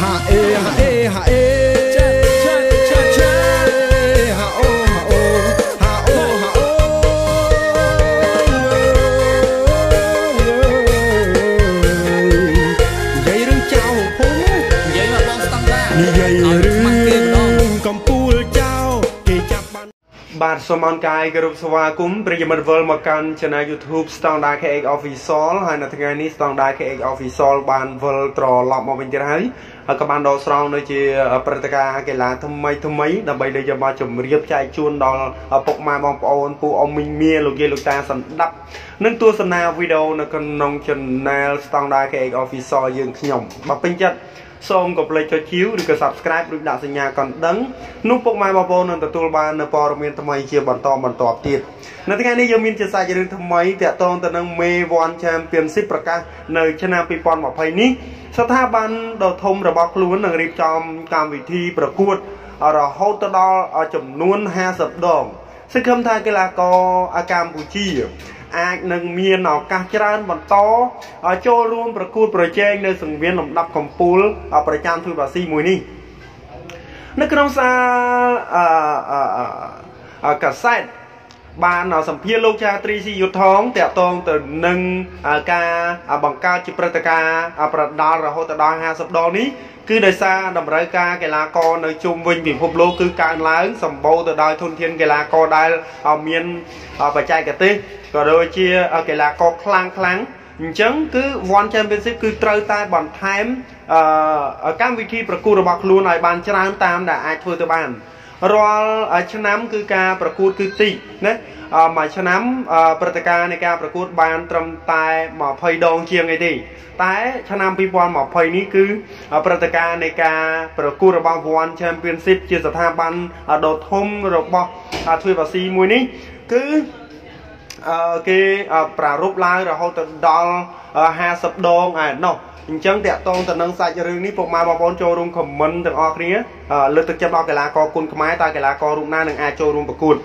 ហាអេហាអេហាអេចាចាចាចាហាអូហាអូហាអូហាអូនិយាយរឿងចៅភូមិនិយាយមកបងស្តង់ដានិយាយ បានបាទសូមអរកាយគោរពស្វាគមន៍ប្រិយមិត្តវិលមកកាន់ Channel YouTube Standard KX Official ហើយនៅថ្ងៃនេះ Standard KX Official បានវិលត្រឡប់មកវិញទៀតហើយហើយក៏បានដកស្រង់នៅជាព្រឹត្តិការណ៍កីឡាថ្មីថ្មីដើម្បីលើកយកមកជម្រាបចែកជូនដល់ពុកម៉ែបងប្អូនពូអ៊ំមីងមៀលោកយាយលោកតាសណ្ដាប់និងទស្សនាវីដេអូនៅក្នុង Channel Standard KX Official យើងខ្ញុំបើពេញចិត្តសូមកុំភ្លេចចុចជីវឬក៏ Subscribe ឬដាក់សញ្ញាកណ្ដឹងនោះពុកម៉ែបងប្អូននឹងទទួលបាននូវព័ត៌មានថ្មីជាបន្តបន្តទៀតនៅថ្ងៃនេះយើងមានជាសាច់រឿងថ្មីតាក់ទងទៅនឹងមេ One Championship ប្រកាសនៅឆ្នាំ2020នេះស្ថាប័នដ៏ធំរបស់ខ្លួននឹងរៀបចំកម្មវិធីប្រកួតរហូតទៅដល់ចំនួន50ដង សង្ឃឹមថាកីឡាករកម្ពុជាអាចនឹងមានឱកាសច្រើនបន្តចូលរួមប្រកួតប្រជែងនៅសង្វៀនលំដាប់កំពូលប្រចាំទ្វីបអាស៊ីមួយនេះនៅក្នុងសារអឺកាសែត បានសម្ភារលោកចាត្រីស៊ីយុទ្ធថងតាក់ទងទៅនឹងការបង្កើតជាព្រឹត្តិការណ៍ប្រដាល់រហូតដល់50ដងនេះគឺដោយសារតម្រូវការកីឡាករនៅជុំវិញពិភពលោកគឺកើនឡើងសម្បូរទៅដោយធនធានកីឡាករដែលមានបច្ចេកទេសក៏ដូចជាកីឡាករខ្លាំងខ្លាំងអញ្ចឹងគឺ One Championship គឺត្រូវតែបន្ថែមអឺកម្មវិធីប្រកួតរបស់ខ្លួនឲ្យបានច្រើនតាមដែលអាចធ្វើទៅបាន រាល់ឆ្នាំគឺការប្រកួតគឺតិចណាមួយឆ្នាំព្រឹត្តិការណ៍នៃការប្រកួតបានត្រឹមតែ20ដងជាងអីទេតែឆ្នាំ2020នេះគឺព្រឹត្តិការណ៍នៃការប្រកួតរបស់ One Championship ជាស្ថាប័នដ៏ធំរបស់ទ្វីបអាស៊ីមួយនេះគឺអឺ គេប្រារព្ធឡើងរហូតទៅដល់50ដងឯណោះអញ្ចឹងតកតងទៅនឹងសាច់រឿងនេះពុកម៉ែបងប្អូនចូលរួមខមមិនទាំងអស់គ្នាលើកទឹកចិត្តដល់កីឡាករគុណខ្មែរតើកីឡាកររូបណានឹងអាចចូលរួមប្រកួត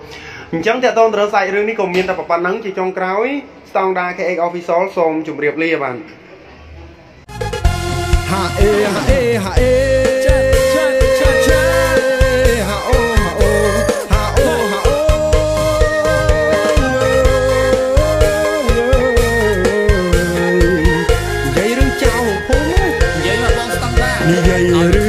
អញ្ចឹងតកតងទៅនឹងសាច់រឿងនេះក៏មានតែប៉ុណ្្នឹងជាចុងក្រោយ Standard KX Official សូមជម្រាបលាបាទហាអេហាអេហាអេ Niye yürü.